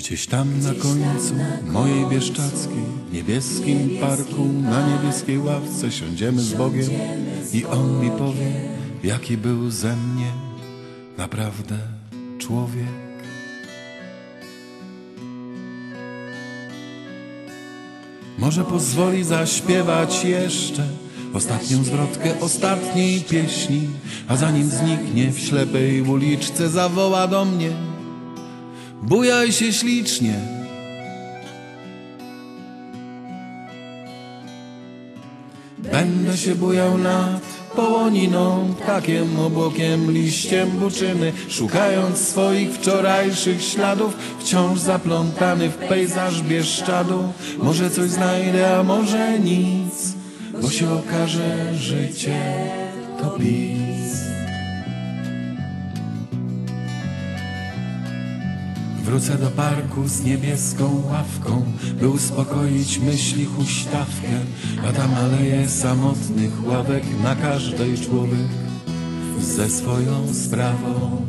Gdzieś tam na końcu mojej Bieszczackiej, niebieskim parku, na niebieskiej ławce siądziemy z Bogiem i On mi powie, jaki był ze mnie naprawdę człowiek. Może pozwoli zaśpiewać jeszcze ostatnią zwrotkę ostatniej pieśni, a zanim zniknie w ślepej uliczce, zawoła do mnie. Bujaj się ślicznie. Będę się bujał nad połoniną, ptakiem, obłokiem, liściem buczyny, szukając swoich wczorajszych śladów, wciąż zaplątany w pejzaż Bieszczadu. Może coś znajdę, a może nic, bo się okaże życie to pic. Wrócę do parku z niebieską ławką, by uspokoić myśli huśtawkę, a tam aleje samotnych ławek na każdej człowiek ze swoją sprawą.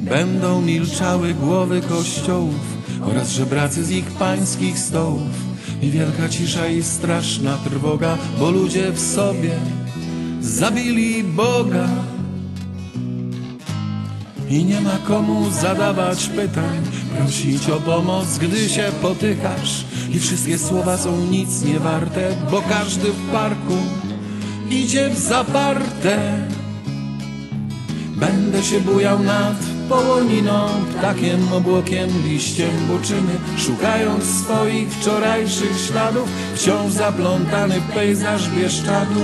Będą milczały głowy kościołów oraz żebracy z ich pańskich stołów i wielka cisza i straszna trwoga, bo ludzie w sobie zabili Boga. I nie ma komu zadawać pytań, prosić o pomoc, gdy się potykasz. I wszystkie słowa są nic nie warte, bo każdy w parku idzie w zaparte. Będę się bujał nad połoniną, ptakiem, obłokiem, liściem buczyny, szukając swoich wczorajszych śladów, wciąż zaplątany pejzaż Bieszczadu.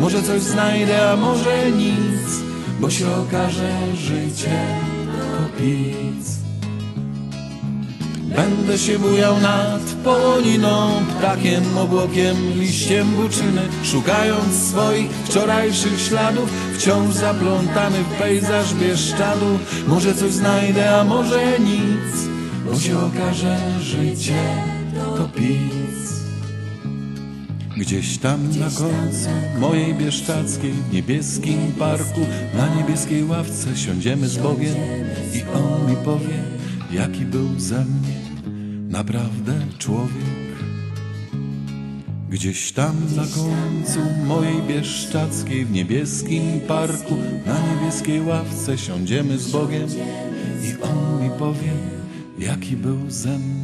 Może coś znajdę, a może nic bo się okaże życie to pic. Będę się bujał nad połoniną, ptakiem, obłokiem, liściem buczyny, szukając swoich wczorajszych śladów, wciąż zaplątany w pejzaż Bieszczadu. Może coś znajdę, a może nic, bo się okaże życie to pic. Gdzieś tam na końcu mojej Bieszczackiej, w niebieskim parku, na niebieskiej ławce siądziemy z Bogiem i On mi powie, jaki był ze mnie naprawdę człowiek. Gdzieś tam na końcu mojej Bieszczackiej, w niebieskim parku, na niebieskiej ławce siądziemy z Bogiem i On mi powie, jaki był ze mnie